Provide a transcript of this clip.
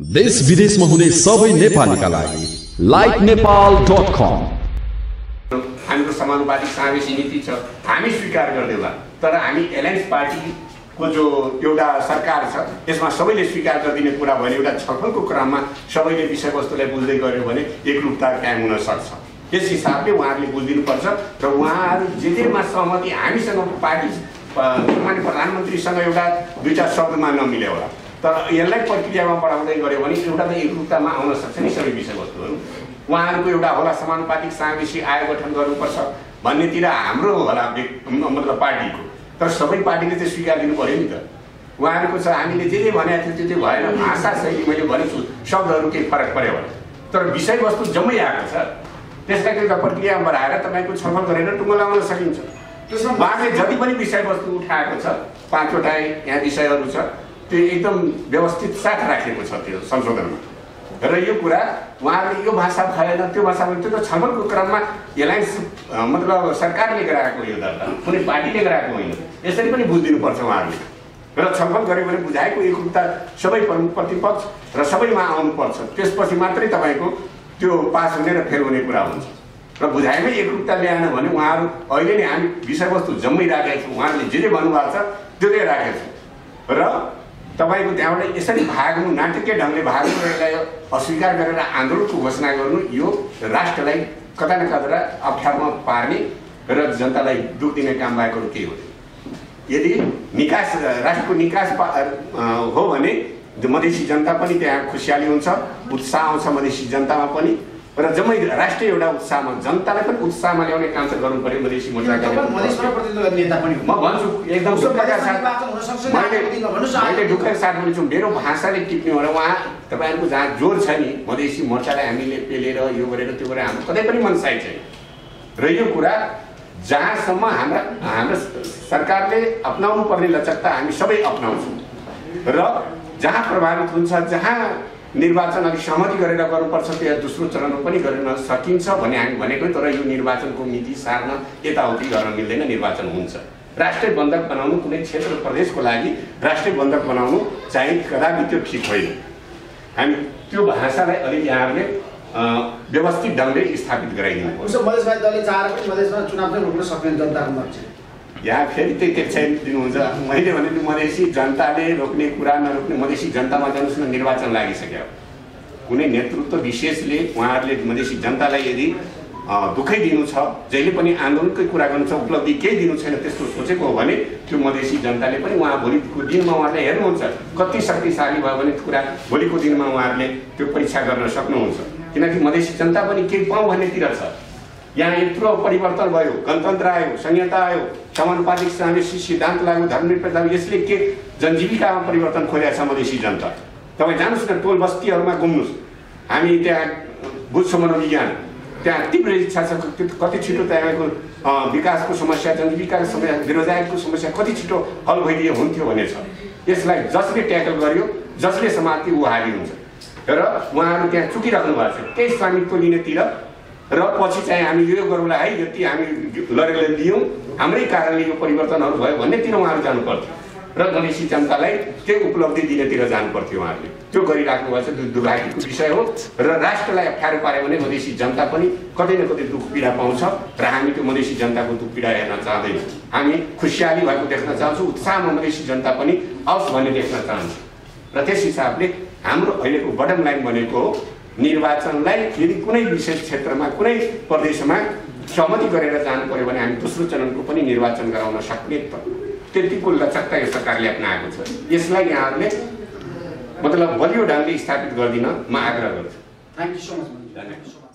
देश विदेशमा हुने सबै नेपालीका लागि लाइक नेपाल डट कम हाम्रो समानुपातिक समावेशी नीति छ। हामी स्वीकार गर्दैनौँ तर हामी एलायन्स पार्टीको जो एउटा सरकार छ यसमा सबैले स्वीकार गरिदिने कुरा भने एउटा छलफलको क्रममा सबैले विषयवस्तुलाई बुझ्दै गऱ्यो भने एकरूपता कायम हुन सक्छ। त्यस हिसाबले उहाँहरूले बुझिदिनुपर्छ र उहाँहरू जे जेमा सहमति हामीसँग पार्टी माननीय प्रधानमन्त्रीसँग एउटा दुईवटा शब्दमा नमिल्यो होला। तर यसलाई प्रक्रियामा बढाउँदै गऱ्यो भने एउटा त एकरूपतामा आउन सक्छ नि सबै विषयवस्तुहरू उहाँहरूको एउटा होला समानुपातिक समावेशी आयोग गठन गर्नुपर्छ भन्नेतिर हाम्रो होला मतलब पार्टीको। तर सबै पार्टीले चाहिँ स्वीकार दिनु पऱ्यो नि त। उहाँहरूको छ हामीले जे जे भनेको थियो त्यो चाहिँ भएन भाषा शैली मैले भनेको छु शब्दहरू केही फरक पऱ्यो भने तर विषयवस्तु जम्मै आएको छ। त्यसलाई एउटा प्रक्रियामा बढाएर तपाईँको छलफल गरेर टुङ्गो लगाउन सकिन्छ। त्यसमा उहाँले जति पनि विषयवस्तु उठाएको छ पाँचवटा यहाँ विषयहरू छ। त्यो एकदम व्यवस्थित साथ राखेको छ त्यो संशोधनमा। र यो कुरा उहाँहरूले यो भाषा भएन त्यो भाषा भएन त्यो त छलफलको क्रममा एलायन्स मतलब सरकारले गराएको यो दर्ता कुनै पार्टीले गराएको होइन। यसरी पनि बुझिदिनुपर्छ उहाँहरूले। र छलफल गऱ्यो भने बुझाएको एकरूपता सबै प्रतिपक्ष र सबैमा आउनुपर्छ। त्यसपछि मात्रै तपाईँको त्यो पास हुने र फेल हुने कुरा हुन्छ। र बुझाइमै एकरूपता ल्याएन भने उहाँहरू अहिले नै हामी विषयवस्तु जम्मै राखेका छौँ। उहाँहरूले जे जे भन्नुभएको छ त्यो चाहिँ राखेका छौँ। र तपाईँको त्यहाँबाट यसरी भाग्नु नाटकीय ढङ्गले भाग्नु र यसलाई अस्वीकार गरेर आन्दोलनको घोषणा गर्नु यो राष्ट्रलाई कता न कता अप्ठ्यारोमा पार्ने र जनतालाई दुख दिने काम अरू केही हुँदैन। यदि निकास राष्ट्रको निकास हो भने मधेसी जनता पनि त्यहाँ खुसियाली हुन्छ उत्साह आउँछ मधेसी जनतामा पनि। र जम्मै राष्ट्रिय एउटा उत्साहमा जनतालाई पनि उत्साहमा ल्याउने काम चाहिँ गर्नु पऱ्यो मधेसी मोर्चाका पनि म भन्छु एकदम साथ मैले बोल्छु मेरो भाषाले टिप्ने हो र उहाँ तपाईँहरूको जहाँ जोर छ नि मधेसी मोर्चालाई हामीले पेलेर यो गरेर त्यो गरेर हाम्रो कतै पनि मनसाई छैन। र यो कुरा जहाँसम्म हाम्रा हाम्रो सरकारले अप्नाउनु पर्ने लचकता हामी सबै अप्नाउँछौँ। र जहाँ प्रभावित हुन्छ जहाँ निर्वाचन अलिक सहमति गरेर गर्नुपर्छ त्यहाँ दोस्रो चरणमा पनि गर्न सकिन्छ भन्ने हामी भनेको तर यो निर्वाचनको मिति सार्न यताउति गर्न मिल्दैन निर्वाचन हुन्छ। राष्ट्रिय बन्धक बनाउनु कुनै क्षेत्र प्रदेशको लागि राष्ट्रिय बन्धक बनाउनु चाहिँ कदापि त्यो ठिक होइन। हामी त्यो भाषालाई अलिक यहाँहरूले व्यवस्थित ढङ्गले स्थापित गराइदिनु मधेसबाहेक दलले चाहेर पनि मधेसमा चुनाव चाहिँ रोक्न सक्दैन जनताको चाहिँ यहाँ फेरि त्यही त्यसै दिनुहुन्छ मैले भने नि मधेसी जनताले रोक्ने कुरा नरोक्ने मधेसी जनतामा जानुहोस् न निर्वाचन लागिसक्यो कुनै नेतृत्व विशेषले उहाँहरूले मधेसी जनतालाई यदि दुःखै दिनु छ जहिले पनि आन्दोलनकै कुरा गर्नु छ उपलब्धि केही दिनु छैन त्यस्तो सोचेको हो भने त्यो मधेसी जनताले पनि उहाँ भोलिको दिनमा उहाँहरूले हेर्नुहुन्छ कति शक्तिशाली भयो भने कुरा भोलिको दिनमा उहाँहरूले त्यो परीक्षा गर्न सक्नुहुन्छ किनकि मधेसी जनता पनि केही पाउँ भन्नेतिर छ यहाँ यत्रो परिवर्तन भयो गणतन्त्र आयो संहिता आयो समानुपातिक समावेशी सिद्धान्त लाग्यो धर्मनिरपेक्ष यसले के जनजीविकामा परिवर्तन खोजेको छ मधेसी जनता तपाईँ जानुहोस् न टोल बस्तीहरूमा घुम्नुहोस् हामी त्यहाँ बुझ्छौँ मनोविज्ञान त्यहाँ तीव्र इच्छा छ कति छिटो त्यहाँको विकासको समस्या जनजीविकाको समस्या बेरोजगारीको समस्या कति छिटो हल भइदिए हुन्थ्यो भन्ने छ यसलाई जसले ट्याकल गर्यो जसले समाति ऊ हुन्छ र उहाँहरू त्यहाँ चुकिराख्नु भएको छ त्यही स्वामित्व लिनेतिर र पछि चाहिँ हामी यो गरौँला है यति हामी लडेर लियौँ। हाम्रै कारणले यो परिवर्तनहरू भयो भन्नेतिर उहाँहरू जानु पर्थ्यो र मधेसी जनतालाई त्यो उपलब्धि दिनेतिर जानु पर्थ्यो उहाँहरूले। त्यो गरिराख्नु भएको छ दुर्भाग्यको विषय हो। र राष्ट्रलाई अप्ठ्यारो पार्यो भने मधेसी जनता पनि कतै न कतै दुःख पीडा पाउँछ र हामी त्यो मधेसी जनताको दुःख पीडा हेर्न चाहँदैनौँ। हामी खुसियाली भएको देख्न चाहन्छौँ उत्साहमा मधेसी जनता पनि आओस् भन्ने देख्न चाहन्छौँ। र त्यस हिसाबले हाम्रो अहिलेको बटम लाइन भनेको हो निर्वाचनलाई यदि कुनै विशेष क्षेत्रमा कुनै प्रदेशमा सहमति गरेर जानु पर्यो भने हामी दोस्रो चरणको पनि निर्वाचन गराउन सक्ने त्यतिको लचकता यो सरकारले अप्नाएको छ। यसलाई यहाँहरूले मतलब बलियो ढङ्गले स्थापित गरिदिन म आग्रह गर्छु। थ्याङ्क यू सो मच धन्यवाद।